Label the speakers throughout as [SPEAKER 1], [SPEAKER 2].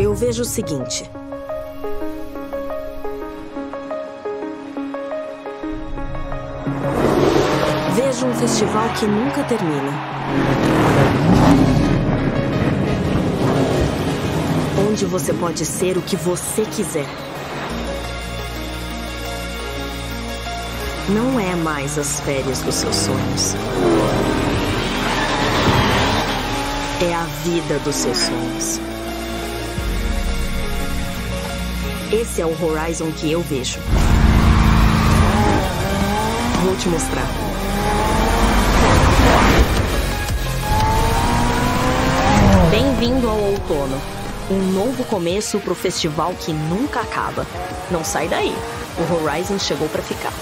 [SPEAKER 1] Eu vejo o seguinte. Vejo um festival que nunca termina. Onde você pode ser o que você quiser. Não é mais as férias dos seus sonhos. É a vida dos seus sonhos. Esse é o Horizon que eu vejo. Vou te mostrar. Bem-vindo ao outono. Um novo começo pro festival que nunca acaba. Não sai daí. O Horizon chegou para ficar.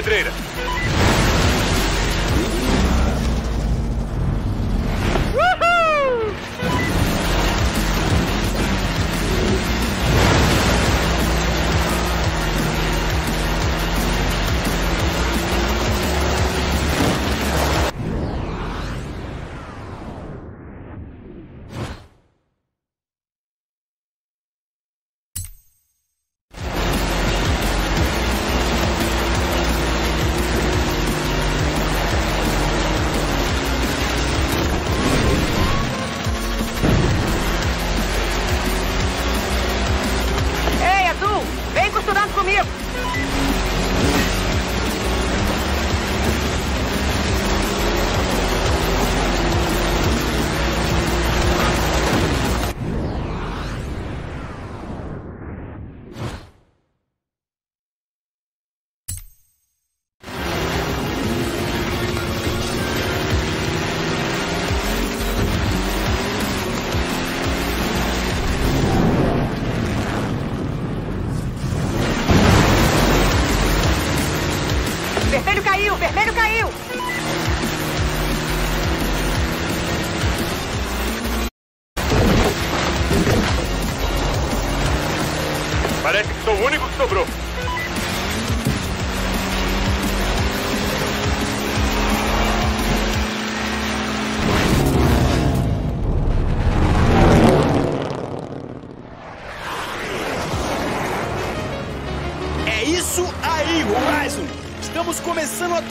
[SPEAKER 2] Chegando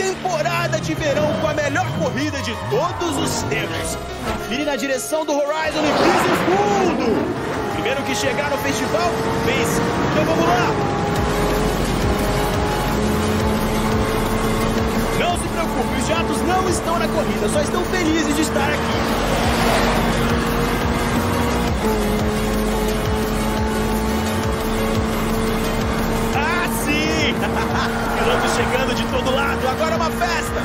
[SPEAKER 3] temporada de verão com a melhor corrida de todos os tempos. Vire na direção do Horizon e pise fundo! Primeiro que chegar no festival, vence. Então vamos lá! Não se preocupe, os jatos não estão na corrida, só estão felizes de estar aqui. Pilotos chegando de todo lado, agora é uma festa!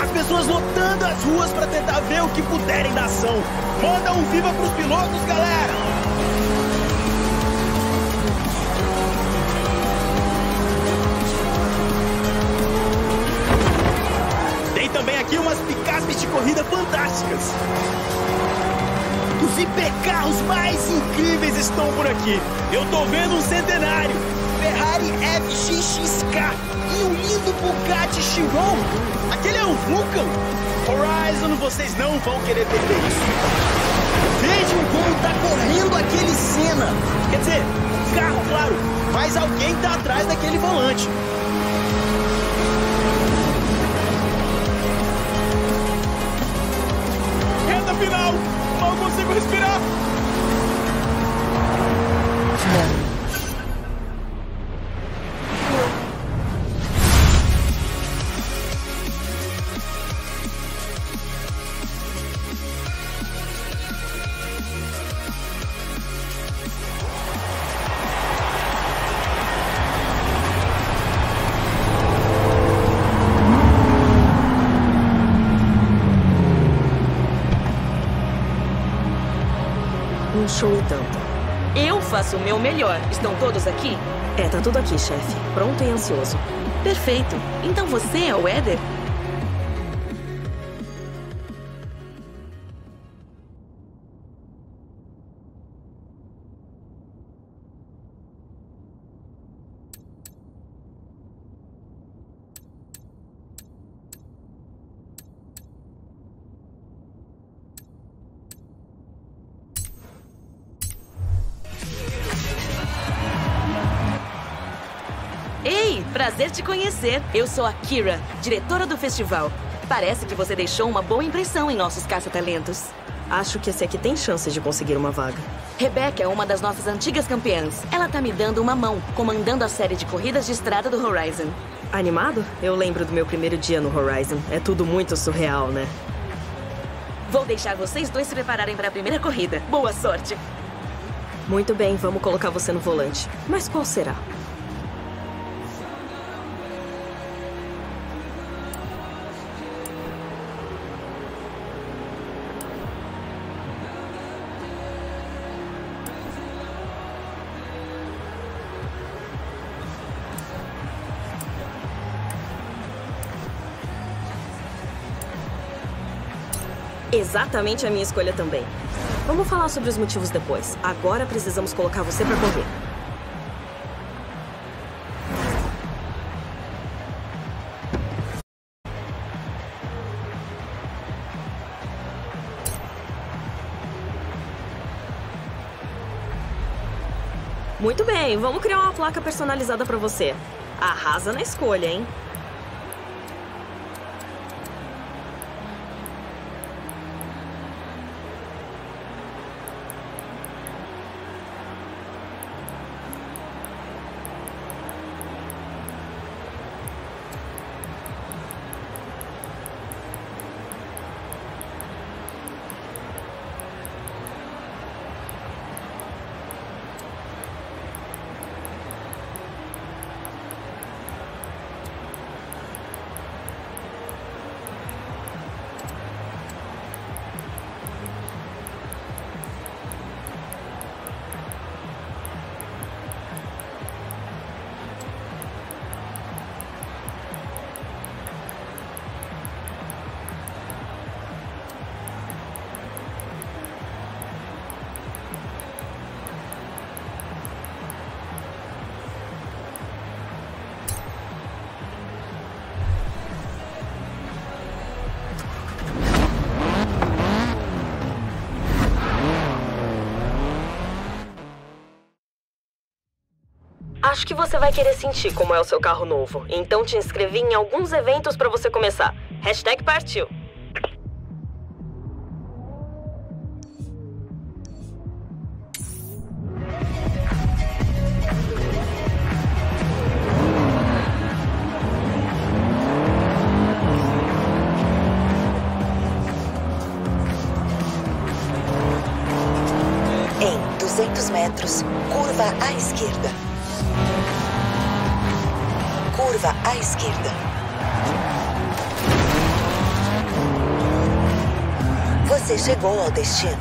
[SPEAKER 3] As pessoas lotando as ruas para tentar ver o que puderem da ação. Manda um viva pros pilotos, galera! Tem também aqui umas picapes de corrida fantásticas. Os hipercarros mais incríveis estão por aqui. Eu tô vendo um centenário, Ferrari FXXK e um lindo Bugatti Chiron. Aquele é o Vulcan. Horizon, vocês não vão querer perder isso. Vejam como tá correndo aquele Senna. Quer dizer, o carro, claro, mas alguém tá atrás daquele volante. Consigo respirar!
[SPEAKER 4] Um melhor. Estão todos aqui? É, tá tudo aqui, chefe. Pronto e ansioso. Perfeito. Então você é o Éder? Eu sou a Kira, diretora do festival. Parece que você deixou uma boa impressão em nossos caça-talentos. Acho que esse aqui tem chance de conseguir uma vaga. Rebecca é uma das nossas antigas campeãs. Ela tá me dando uma mão, comandando a série de corridas de estrada do Horizon. Animado? Eu lembro do meu primeiro dia no Horizon. É tudo muito surreal, né? Vou deixar vocês dois se prepararem para a primeira corrida. Boa sorte!
[SPEAKER 1] Muito bem, vamos colocar você no volante. Mas qual será? Exatamente a minha escolha também. Vamos falar sobre os motivos depois. Agora precisamos colocar você para correr. Muito bem, vamos criar uma placa personalizada para você. Arrasa na escolha, hein? Acho que você vai querer sentir como é o seu carro novo. Então te inscrevi em alguns eventos para você começar. Hashtag partiu.
[SPEAKER 5] Destino.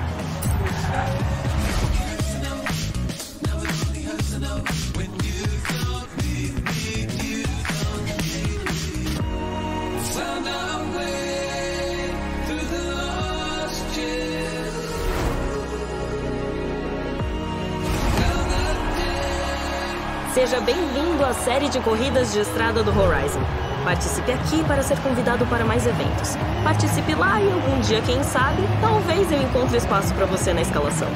[SPEAKER 1] Seja bem-vindo à série de corridas de estrada do Horizon. Participe aqui para ser convidado para mais eventos. Participe lá e algum dia, quem sabe, talvez eu encontre espaço para você na escalação.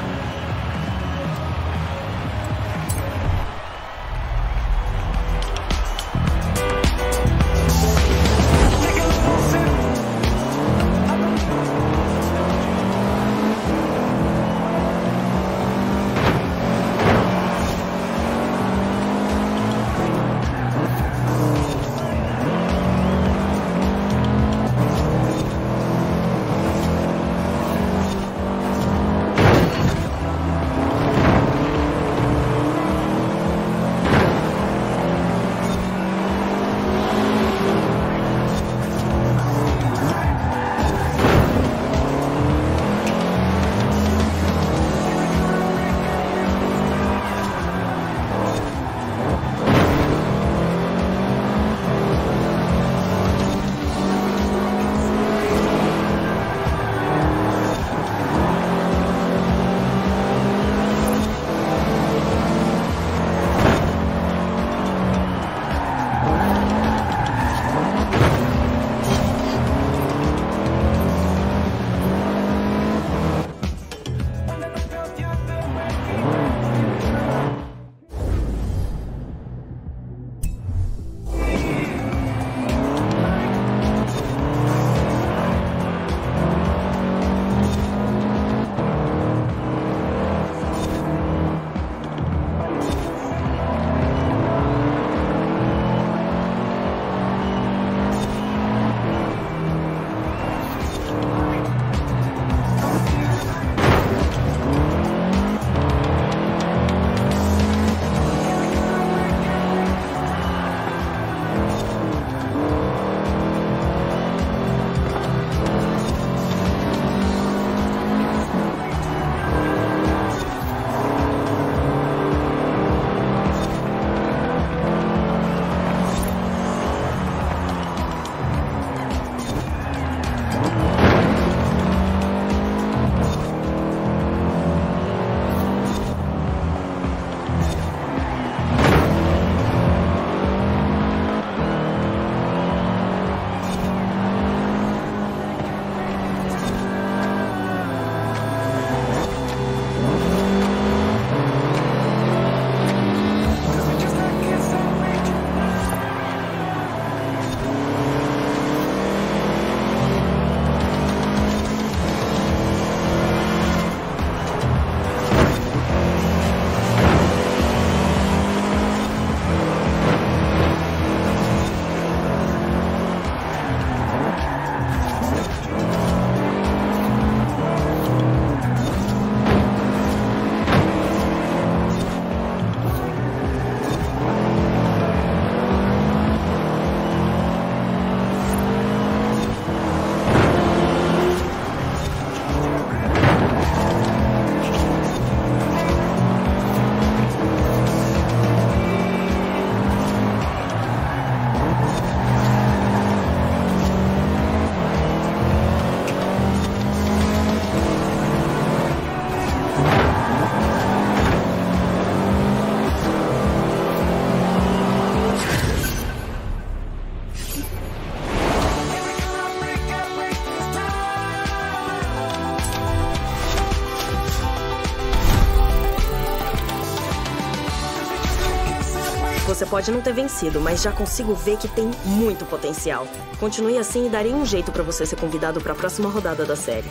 [SPEAKER 1] Pode não ter vencido, mas já consigo ver que tem muito potencial. Continue assim e darei um jeito para você ser convidado para a próxima rodada da série.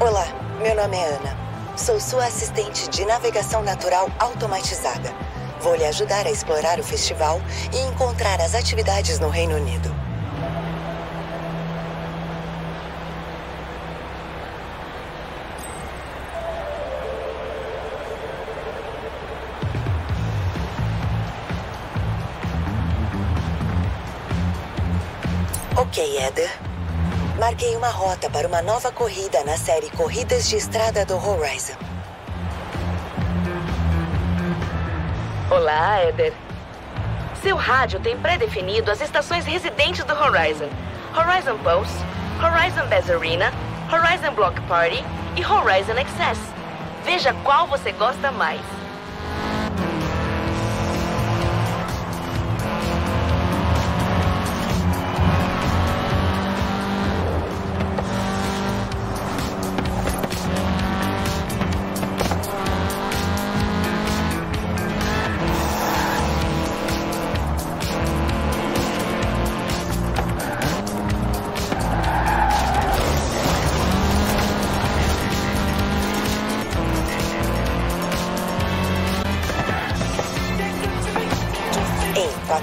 [SPEAKER 5] Olá, meu nome é Ana. Sou sua assistente de navegação natural automatizada. Vou lhe ajudar a explorar o festival e encontrar as atividades no Reino Unido. Eder. Marquei uma rota para uma nova corrida na série Corridas de Estrada do Horizon.
[SPEAKER 4] Olá, Eder. Seu rádio tem pré-definido as estações residentes do Horizon: Horizon Pulse, Horizon Bass Arena, Horizon Block Party e Horizon Excess. Veja qual você gosta mais.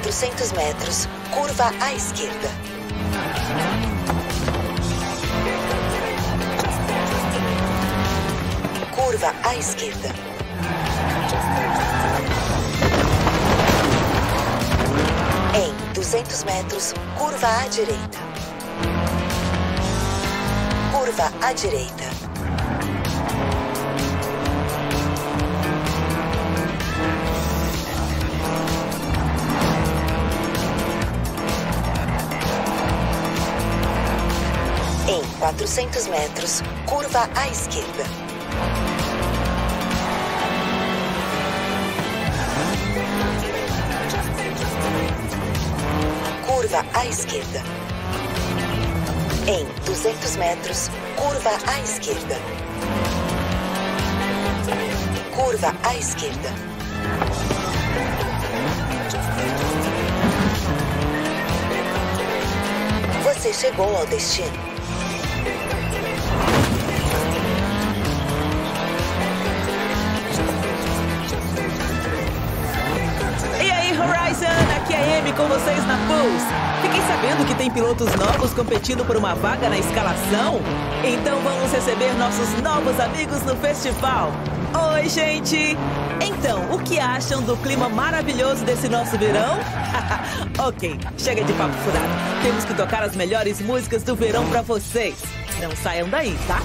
[SPEAKER 5] 400 metros, curva à esquerda. Curva à esquerda. Em 200 metros, curva à direita. Curva à direita. 400 metros, curva à esquerda. Curva à esquerda. Em 200 metros, curva à esquerda. Curva à esquerda. Você chegou ao destino.
[SPEAKER 6] Com vocês na Pulse. Fiquei sabendo que tem pilotos novos competindo por uma vaga na escalação? Então vamos receber nossos novos amigos no festival. Oi, gente! Então, o que acham do clima maravilhoso desse nosso verão? ok, chega de papo furado. Temos que tocar as melhores músicas do verão pra vocês. Não saiam daí, tá?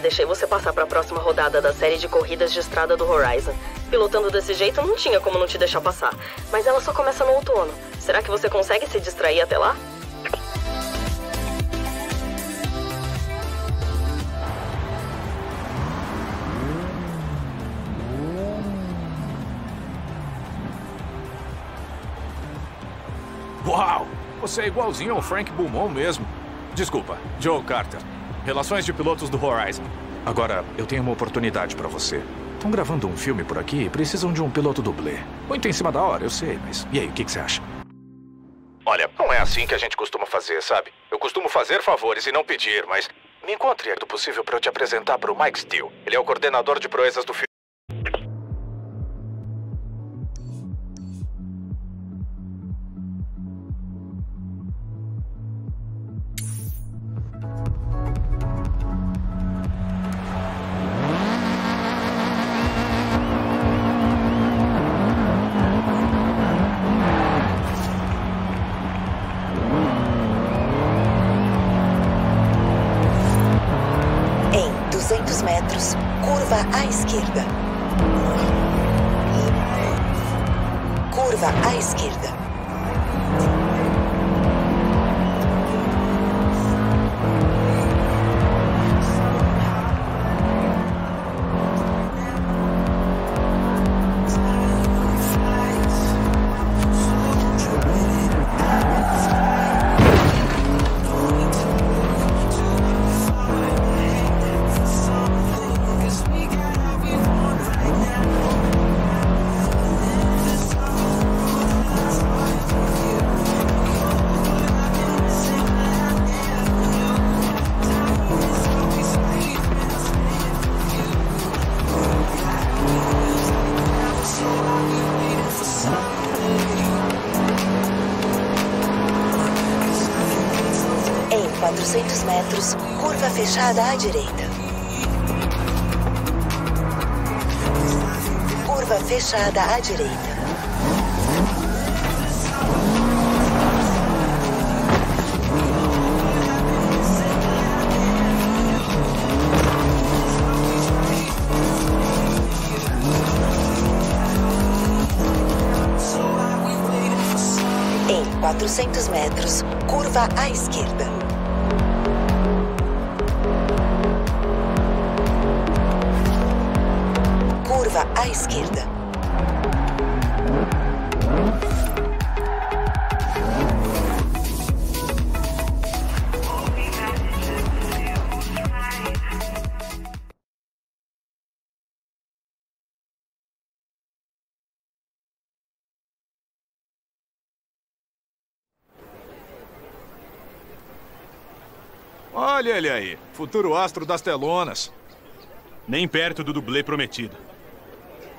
[SPEAKER 1] Deixei você passar para a próxima rodada da série de corridas de estrada do Horizon. Pilotando desse jeito não tinha como não te deixar passar. Mas ela só começa no outono. Será que você consegue se distrair até lá?
[SPEAKER 7] Uau! Você é igualzinho ao Frank Beaumont mesmo. Desculpa, Joe Carter. Relações de pilotos do Horizon. Agora, eu tenho uma oportunidade para você. Estão gravando um filme por aqui e precisam de um piloto dublê. Muito em cima da hora, eu sei, mas e aí, o que, você acha? Olha, não é assim que a gente costuma fazer, sabe? Eu costumo fazer favores e não pedir, mas me encontre é do possível para eu te apresentar para o Mike Steele. Ele é o coordenador de proezas do filme.
[SPEAKER 5] Curva fechada à direita. Curva fechada à direita. Em 400 metros, curva à esquerda.
[SPEAKER 7] Ele aí, futuro astro das telonas.
[SPEAKER 2] Nem perto do dublê prometido.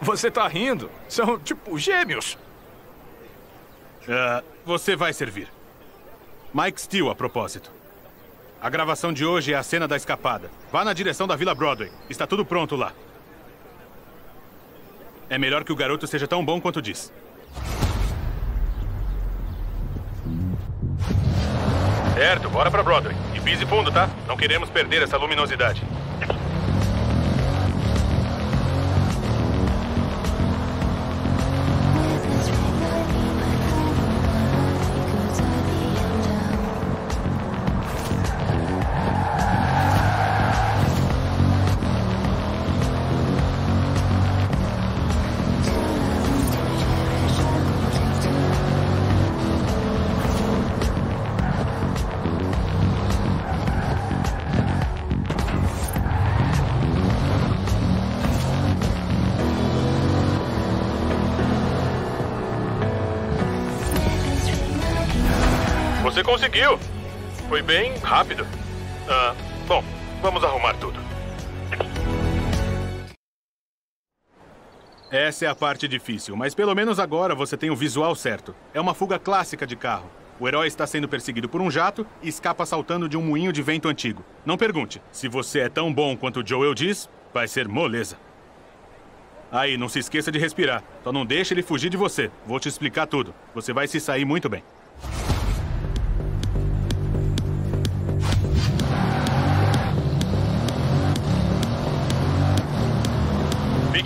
[SPEAKER 7] Você tá rindo? São, tipo, gêmeos.
[SPEAKER 2] Ah, você vai servir. Mike Steele, a propósito. A gravação de hoje é a cena da escapada. Vá na direção da Vila Broadway. Está tudo pronto lá. É melhor que o garoto seja tão bom quanto diz. Certo, bora pra Broadway. Pise fundo, tá? Não queremos perder essa luminosidade. Conseguiu! Foi bem rápido. Ah, bom, vamos arrumar tudo. Essa é a parte difícil, mas pelo menos agora você tem o visual certo. É uma fuga clássica de carro. O herói está sendo perseguido por um jato e escapa saltando de um moinho de vento antigo. Não pergunte. Se você é tão bom quanto Joel diz, vai ser moleza. Aí, não se esqueça de respirar. Só não deixe ele fugir de você. Vou te explicar tudo. Você vai se sair muito bem.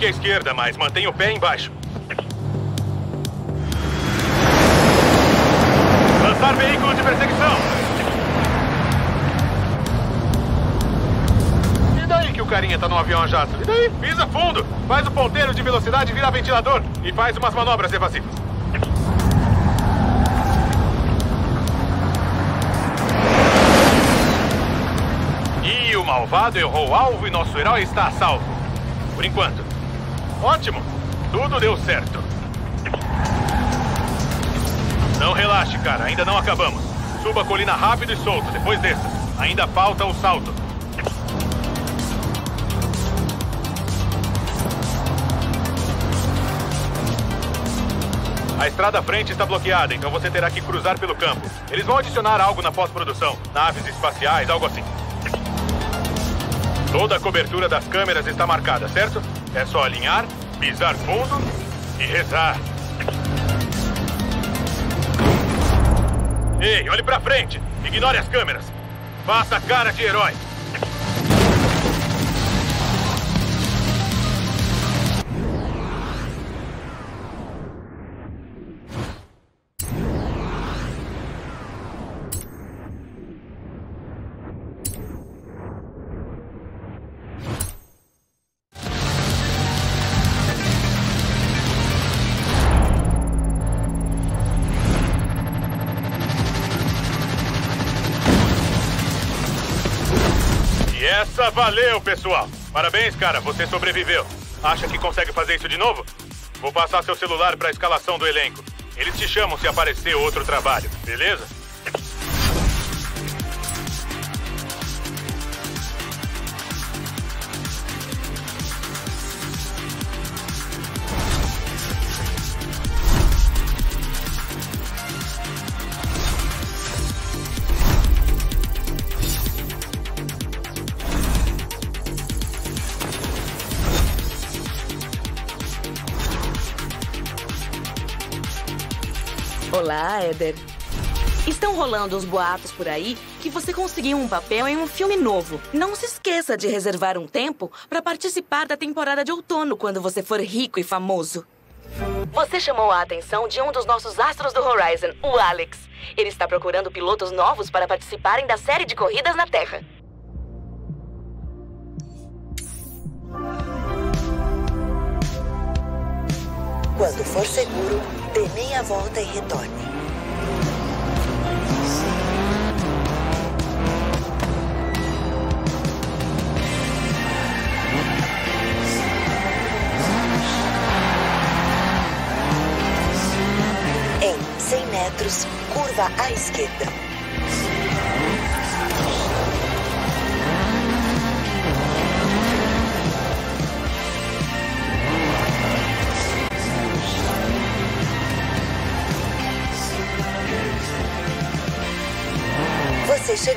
[SPEAKER 2] Siga a esquerda, mas mantenha o pé embaixo. Lançar veículo de perseguição. E daí que o carinha tá no avião a jato? E daí? Pisa fundo. Faz o ponteiro de velocidade virar ventilador. E faz umas manobras evasivas. O malvado errou o alvo e nosso herói está a salvo. Por enquanto. Ótimo. Tudo deu certo. Não relaxe, cara. Ainda não acabamos. Suba a colina rápido e solto. Depois desça. Ainda falta o salto. A estrada à frente está bloqueada, então você terá que cruzar pelo campo. Eles vão adicionar algo na pós-produção. Naves espaciais, algo assim. Toda a cobertura das câmeras está marcada, certo? É só alinhar, pisar fundo e rezar. Ei, olhe pra frente. Ignore as câmeras. Faça cara de herói. Valeu, pessoal. Parabéns, cara. Você sobreviveu. Acha que consegue fazer isso de novo? Vou passar seu celular para a escalação do elenco. Eles te chamam se aparecer outro trabalho, beleza?
[SPEAKER 4] Olá, Éder. Estão rolando uns boatos por aí que você conseguiu um papel em um filme novo. Não se esqueça de reservar um tempo para participar da temporada de outono quando você for rico e famoso. Você chamou a atenção de um dos nossos astros do Horizon, o Alex. Ele está procurando pilotos novos para participarem da série de corridas na Terra.
[SPEAKER 5] Quando for seguro, dê meia volta e retorne. Em 100 metros, curva à esquerda.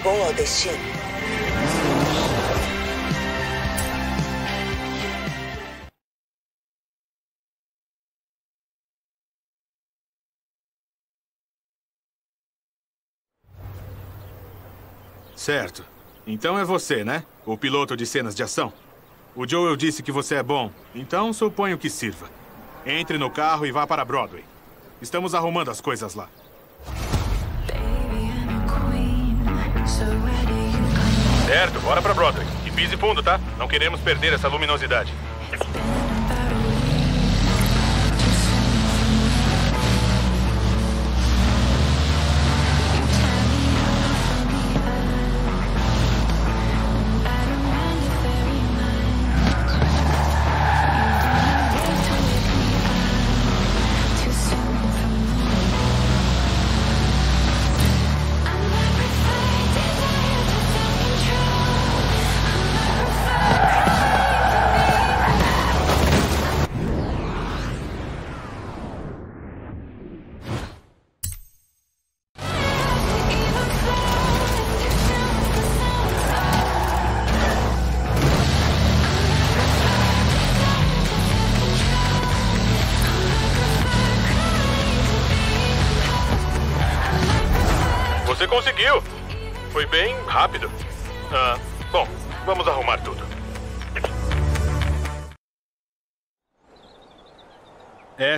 [SPEAKER 5] Chegou ao destino.
[SPEAKER 2] Certo. Então é você, né? O piloto de cenas de ação. O Joel disse que você é bom, então suponho que sirva. Entre no carro e vá para Broadway. Estamos arrumando as coisas lá. Certo, bora pra Broadway. E pise fundo, tá? Não queremos perder essa luminosidade.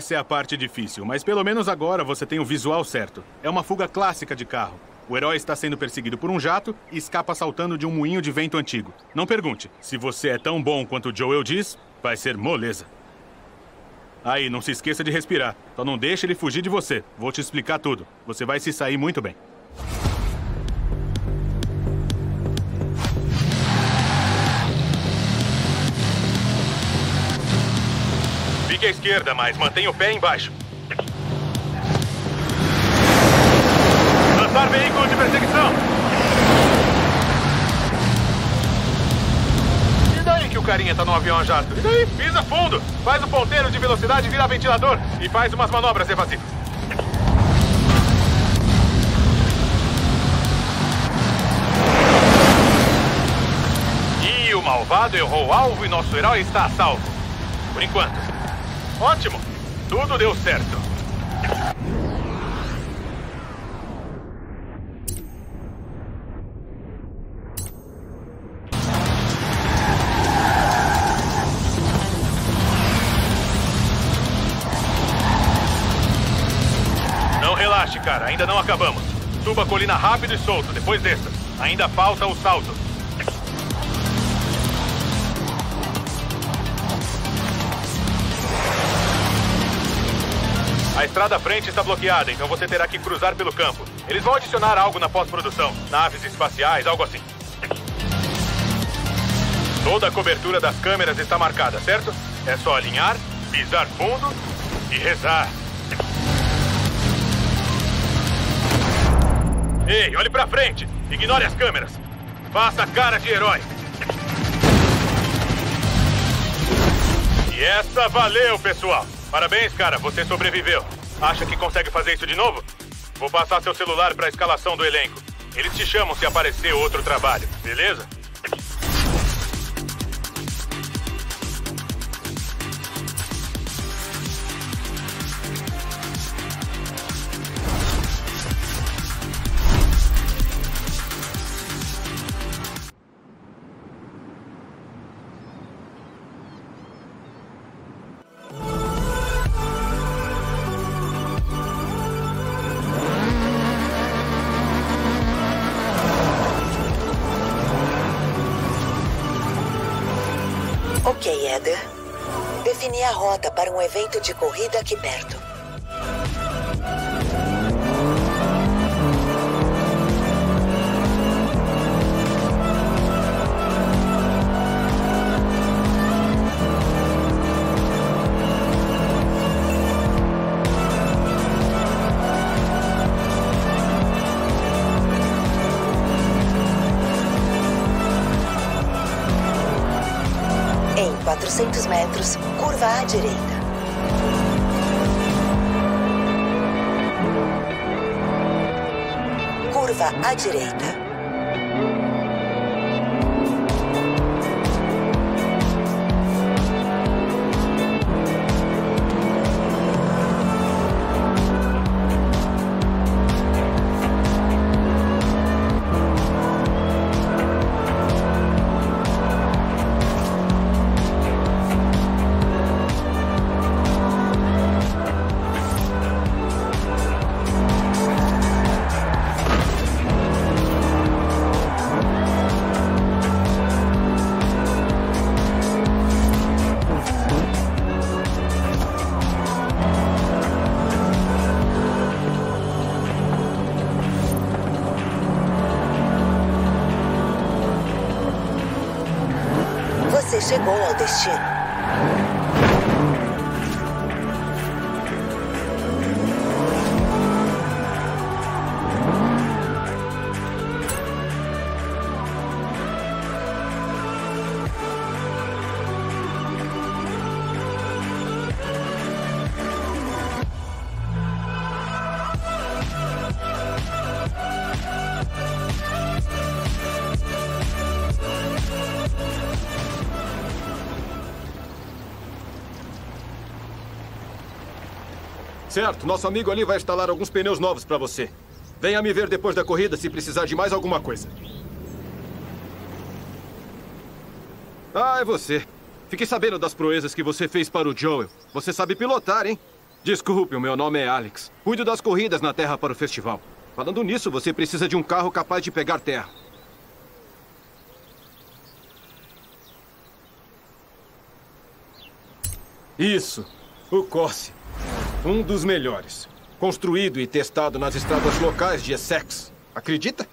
[SPEAKER 2] Essa é a parte difícil, mas pelo menos agora você tem o visual certo. É uma fuga clássica de carro. O herói está sendo perseguido por um jato e escapa saltando de um moinho de vento antigo. Não pergunte. Se você é tão bom quanto o Joel diz, vai ser moleza. Aí, não se esqueça de respirar. Só não deixe ele fugir de você. Vou te explicar tudo. Você vai se sair muito bem. Fique à esquerda, mas mantenha o pé embaixo. Lançar veículo de perseguição. E daí que o carinha tá no avião a jato? E daí? Pisa fundo. Faz o ponteiro de velocidade virar ventilador. E faz umas manobras evasivas. E o malvado errou o alvo e nosso herói está a salvo. Por enquanto. Ótimo! Tudo deu certo. Não relaxe, cara. Ainda não acabamos. Suba a colina rápido e solto, depois desça. Ainda falta o salto. A estrada à frente está bloqueada, então você terá que cruzar pelo campo. Eles vão adicionar algo na pós-produção. Naves espaciais, algo assim. Toda a cobertura das câmeras está marcada, certo? É só alinhar, pisar fundo e rezar. Ei, olhe pra frente. Ignore as câmeras. Faça a cara de herói. E essa valeu, pessoal. Parabéns, cara. Você sobreviveu. Acha que consegue fazer isso de novo? Vou passar seu celular pra escalação do elenco. Eles te chamam se aparecer outro trabalho, beleza?
[SPEAKER 5] Ok, Eder. Defini a rota para um evento de corrida aqui perto. 400 metros, curva à direita. Curva à direita. Chegou
[SPEAKER 8] Certo, nosso amigo ali vai instalar alguns pneus novos para você. Venha me ver depois da corrida se precisar de mais alguma coisa. Ah, é você. Fiquei sabendo das proezas que você fez para o Joel. Você sabe pilotar, hein? Desculpe, o meu nome é Alex. Cuido das corridas na Terra para o festival. Falando nisso, você precisa de um carro capaz de pegar terra. Isso, o Corse. Um dos melhores. Construído e testado nas estradas locais de Essex. Acredita?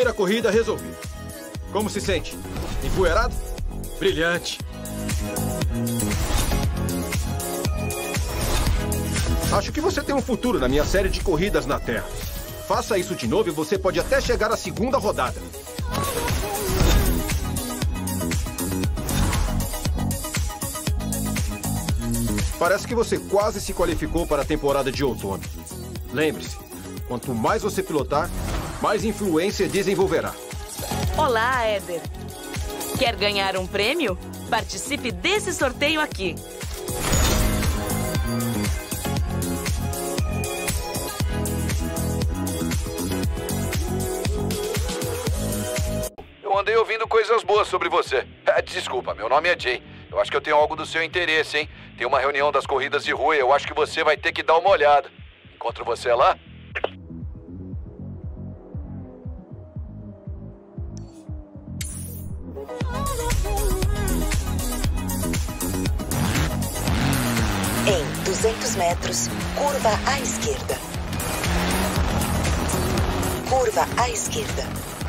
[SPEAKER 8] Primeira corrida resolvida. Como se sente? Empoeirado? Brilhante. Acho que você tem um futuro na minha série de corridas na Terra. Faça isso de novo e você pode até chegar à segunda rodada. Parece que você quase se qualificou para a temporada de outono. Lembre-se, quanto mais você pilotar, mais influência desenvolverá.
[SPEAKER 4] Olá, Éder. Quer ganhar um prêmio? Participe desse sorteio aqui.
[SPEAKER 5] Eu andei ouvindo coisas boas sobre você. É, desculpa, meu nome é Jay. Eu acho que eu tenho algo do seu interesse, hein? Tem uma reunião das corridas de rua e eu acho que você vai ter que dar uma olhada. Encontro você lá?
[SPEAKER 9] Em 200 metros, curva à esquerda. Curva à esquerda.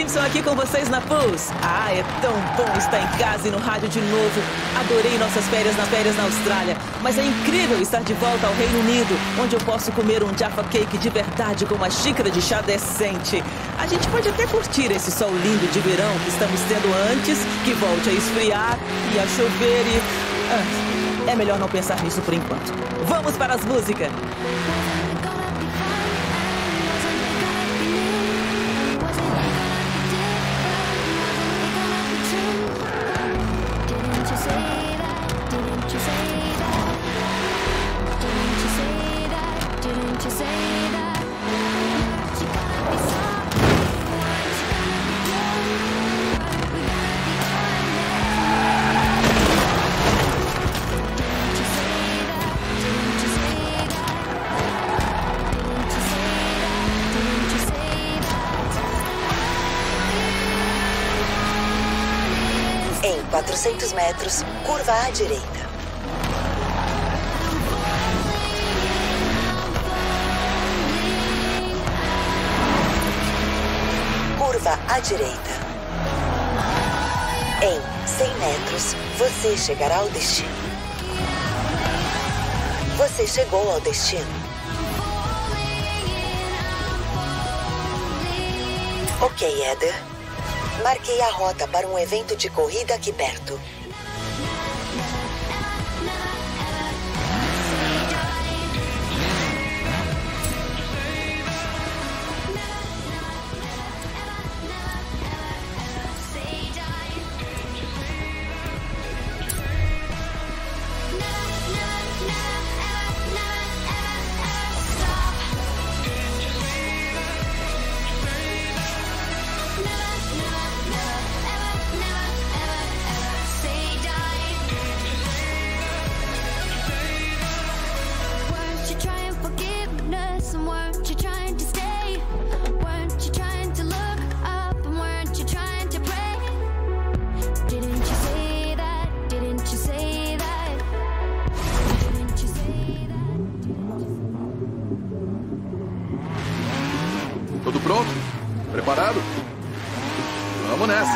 [SPEAKER 6] Simpson aqui com vocês na Pulse. Ah, é tão bom estar em casa e no rádio de novo. Adorei nossas férias nas férias na Austrália. Mas é incrível estar de volta ao Reino Unido, onde eu posso comer um Jaffa Cake de verdade com uma xícara de chá decente. A gente pode até curtir esse sol lindo de verão que estamos tendo antes que volte a esfriar e a chover e... Ah, é melhor não pensar nisso por enquanto. Vamos para as músicas!
[SPEAKER 9] 400 metros, curva à direita. Curva à direita. Em 100 metros, você chegará ao destino. Você chegou ao destino. Ok, Eder. Marquei a rota para um evento de corrida aqui perto.
[SPEAKER 10] Tudo pronto? Preparado? Vamos nessa.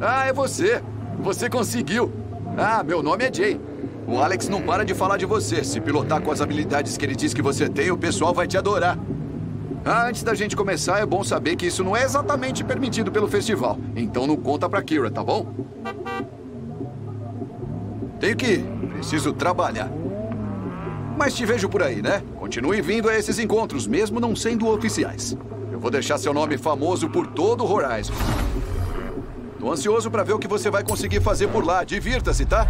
[SPEAKER 10] Ah, é você. Você conseguiu. Ah, meu nome é Jay. O Alex não para de falar de você. Se pilotar com as habilidades que ele diz que você tem, o pessoal vai te adorar. Ah, antes da gente começar, é bom saber que isso não é exatamente permitido pelo festival. Então não conta pra Kira, tá bom? Tenho que ir. Preciso trabalhar. Mas te vejo por aí, né? Continue vindo a esses encontros, mesmo não sendo oficiais. Eu vou deixar seu nome famoso por todo o Horizon. Tô ansioso pra ver o que você vai conseguir fazer por lá. Divirta-se, tá?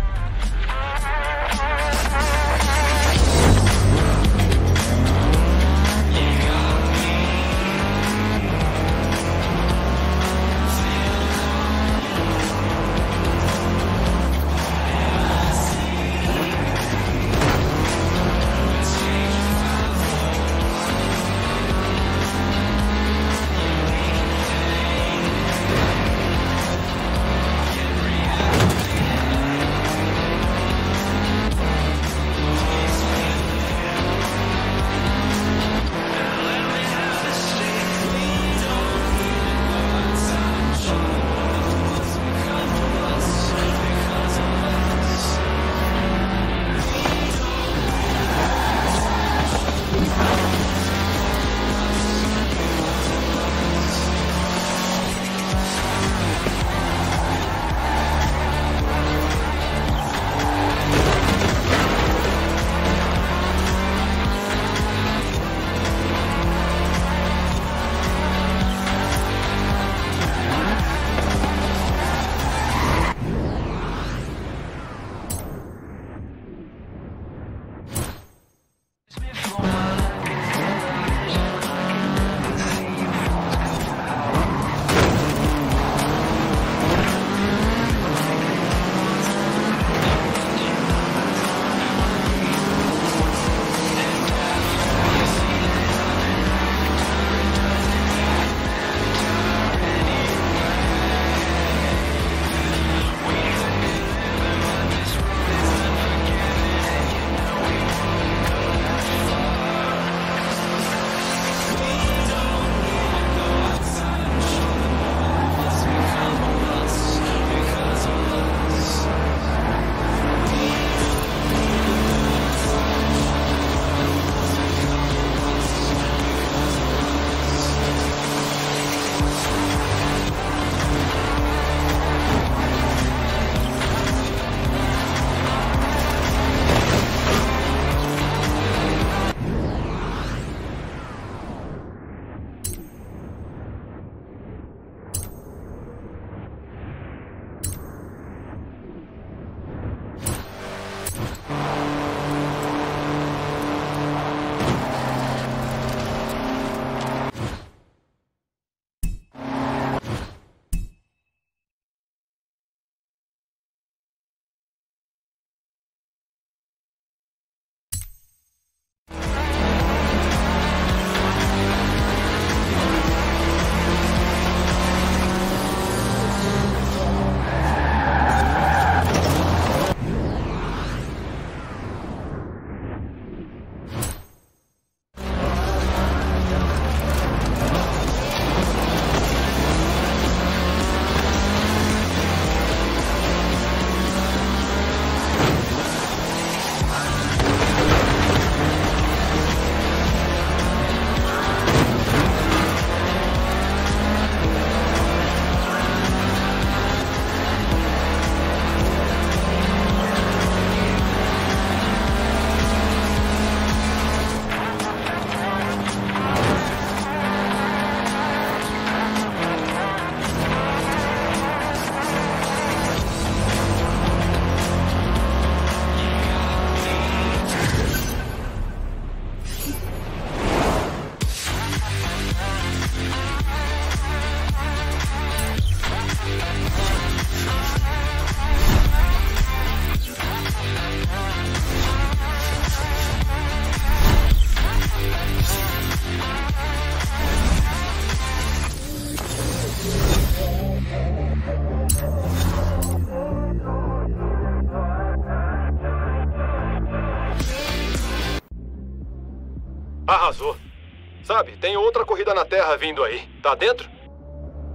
[SPEAKER 8] Tem outra corrida na Terra vindo aí. Tá dentro?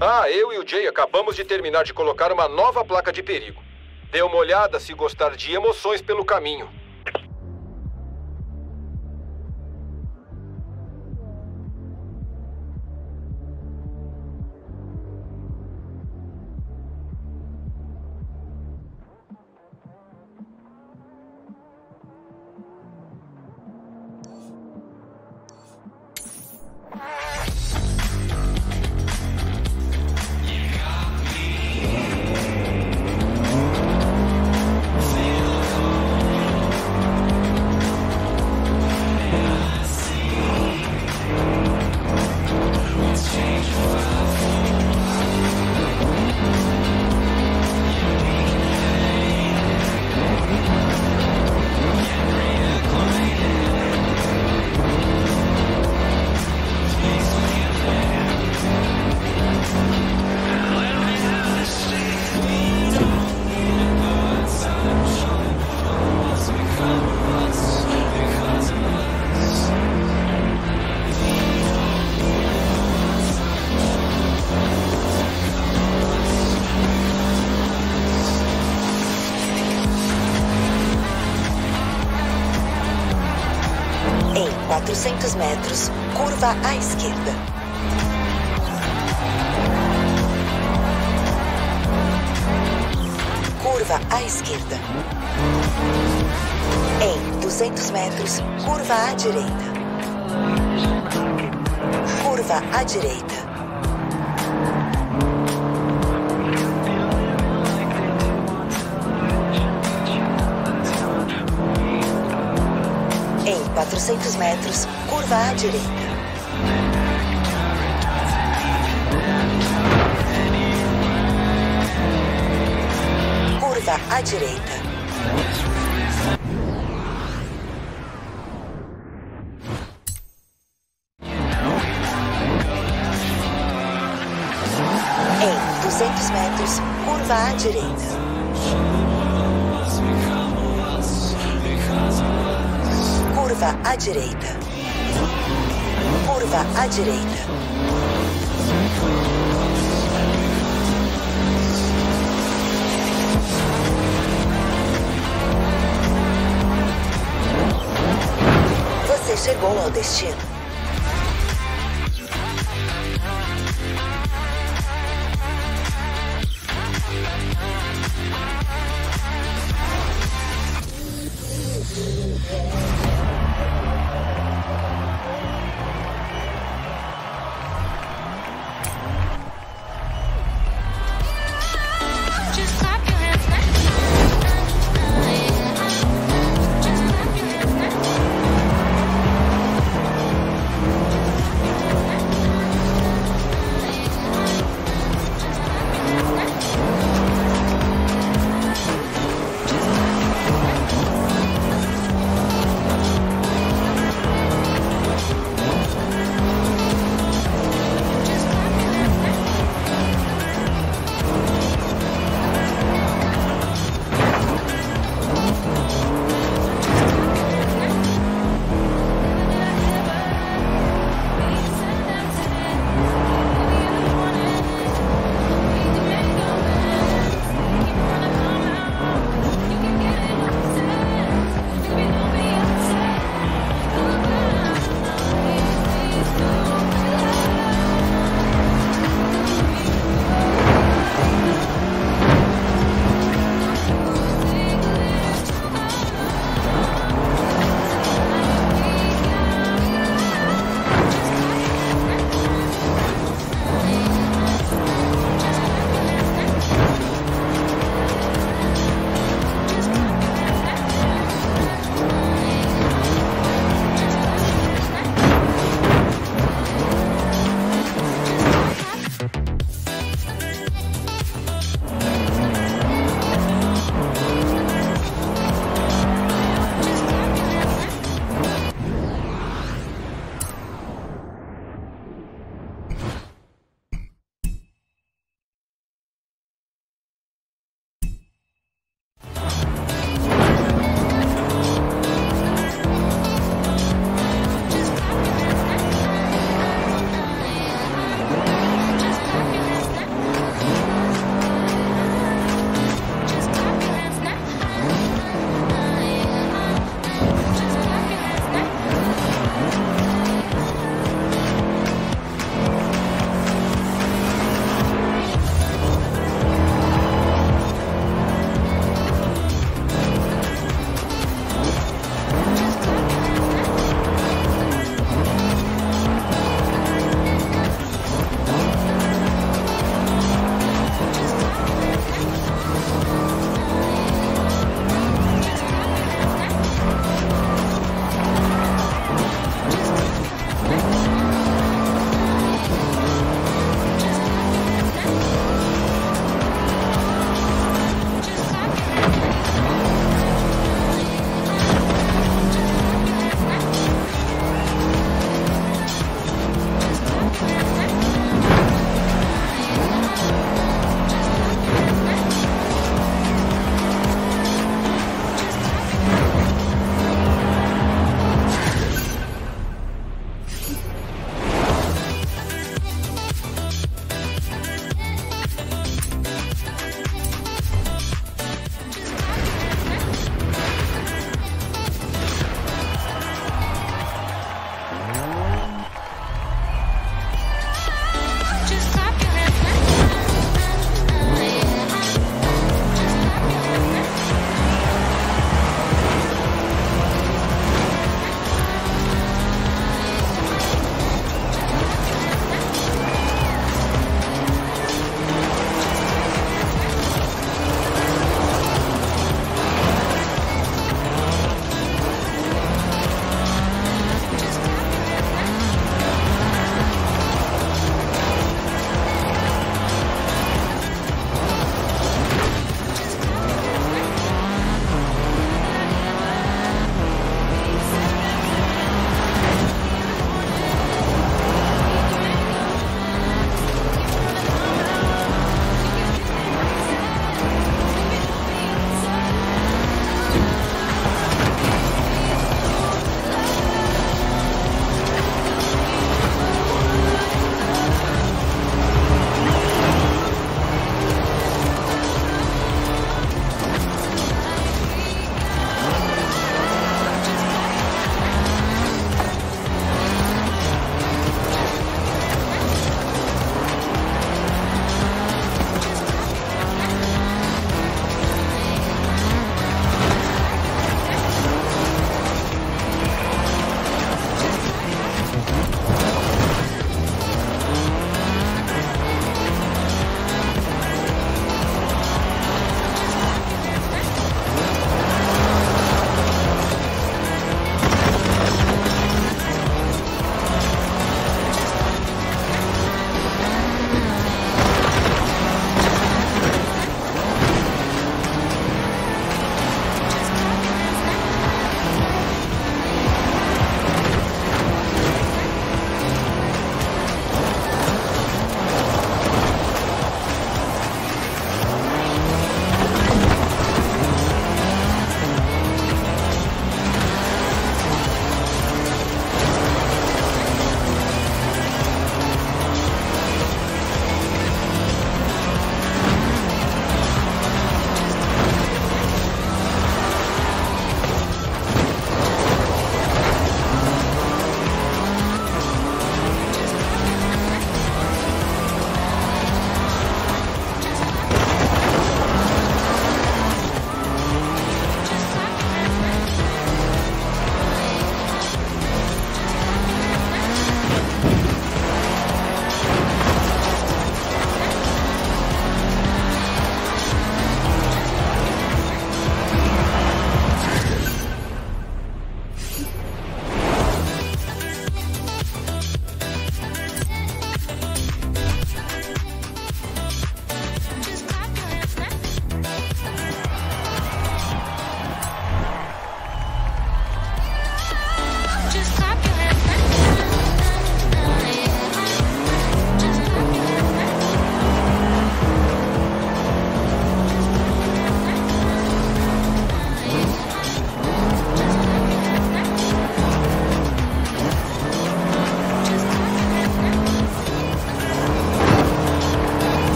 [SPEAKER 8] Ah, eu e o Jay acabamos de terminar de colocar uma nova placa de perigo. Dê uma olhada se gostar de emoções pelo caminho.
[SPEAKER 5] 400 metros, curva à esquerda. Curva à esquerda. Em 200 metros, curva à direita. Curva à direita. 400 metros, curva à direita. Curva à direita. Em 200 metros, curva à direita. À direita. Curva à direita. Você chegou ao destino.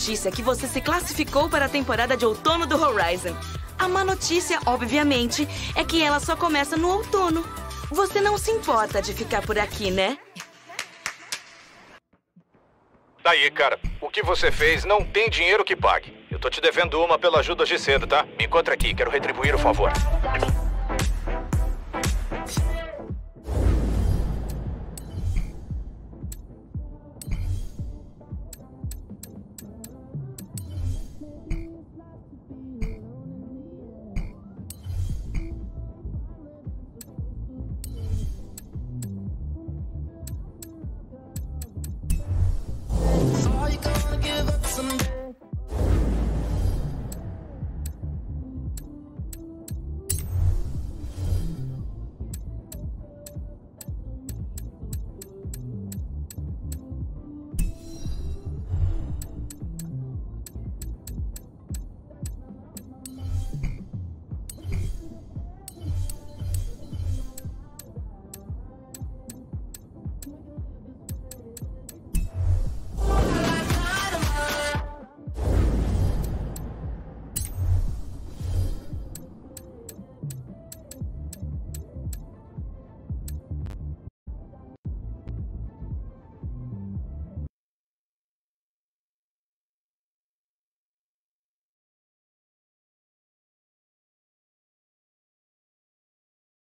[SPEAKER 4] Notícia é que você se classificou para a temporada de outono do Horizon. A má notícia, obviamente, é que ela só começa no outono. Você não se importa de ficar por aqui, né?
[SPEAKER 7] Daí, cara, o que você fez não tem dinheiro que pague. Eu tô te devendo uma pela ajuda de cedo, tá? Me encontra aqui, quero retribuir o favor.